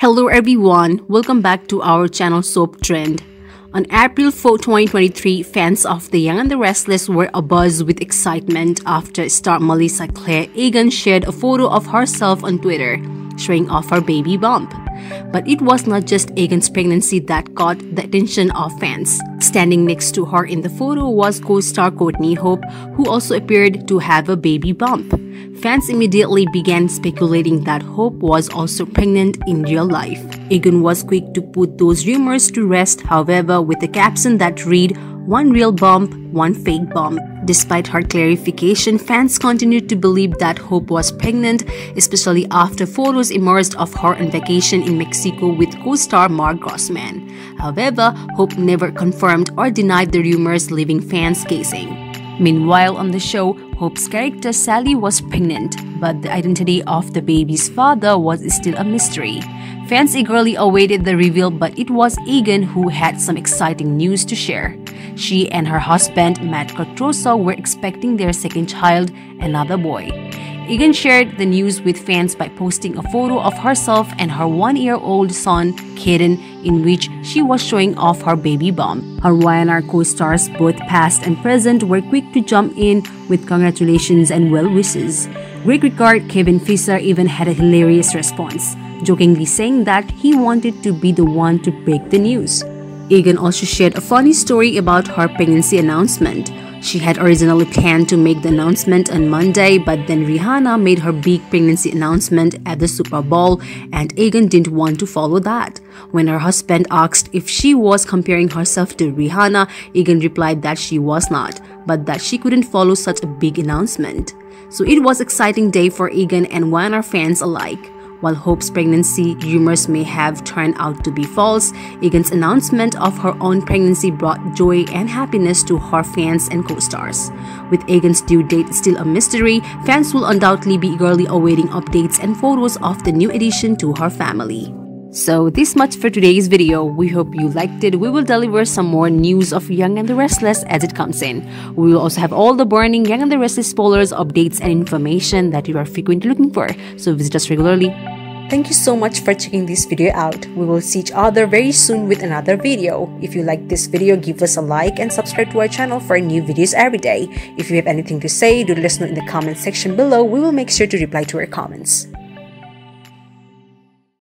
Hello everyone, welcome back to our channel Soap Trend. On April 4, 2023, fans of The Young and the Restless were abuzz with excitement after star Melissa Claire Egan shared a photo of herself on Twitter, showing off her baby bump. But it was not just Egan's pregnancy that caught the attention of fans. Standing next to her in the photo was co-star Courtney Hope, who also appeared to have a baby bump. Fans immediately began speculating that Hope was also pregnant in real life. Egan was quick to put those rumors to rest, however, with a caption that read, one real bump, one fake bump. Despite her clarification, fans continued to believe that Hope was pregnant, especially after photos emerged of her on vacation in Mexico with co-star Mark Grossman. However, Hope never confirmed or denied the rumors, leaving fans guessing. Meanwhile, on the show, Hope's character Sally was pregnant, but the identity of the baby's father was still a mystery. Fans eagerly awaited the reveal, but it was Egan who had some exciting news to share. She and her husband, Matt Katrosar, were expecting their second child, another boy. Egan shared the news with fans by posting a photo of herself and her one-year-old son, Kaden, in which she was showing off her baby bump. Her Y&R co-stars, both past and present, were quick to jump in with congratulations and well wishes. Greg Rikaart Kevin Fisher even had a hilarious response, jokingly saying that he wanted to be the one to break the news. Egan also shared a funny story about her pregnancy announcement. She had originally planned to make the announcement on Monday, but then Rihanna made her big pregnancy announcement at the Super Bowl, and Egan didn't want to follow that. When her husband asked if she was comparing herself to Rihanna, Egan replied that she was not, but that she couldn't follow such a big announcement. So it was exciting day for Egan and Y&R fans alike. While Hope's pregnancy rumors may have turned out to be false, Egan's announcement of her own pregnancy brought joy and happiness to her fans and co-stars. With Egan's due date still a mystery, fans will undoubtedly be eagerly awaiting updates and photos of the new addition to her family. So this much for today's video. We hope you liked it. We will deliver some more news of Young and the Restless as it comes in. We will also have all the burning Young and the Restless spoilers, updates, and information that you are frequently looking for. So visit us regularly. Thank you so much for checking this video out. We will see each other very soon with another video. If you like this video, give us a like and subscribe to our channel for new videos every day. If you have anything to say, do let us know in the comment section below. We will make sure to reply to your comments.